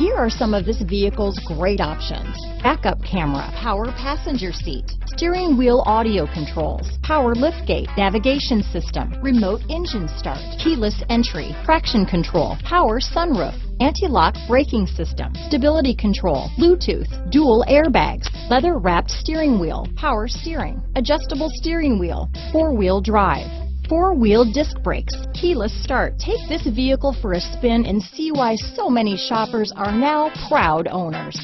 Here are some of this vehicle's great options. Backup camera, power passenger seat, steering wheel audio controls, power liftgate, navigation system, remote engine start, keyless entry, traction control, power sunroof, anti-lock braking system, stability control, Bluetooth, dual airbags, leather wrapped steering wheel, power steering, adjustable steering wheel, four-wheel drive, four-wheel disc brakes, keyless start. Take this vehicle for a spin and see why so many shoppers are now proud owners.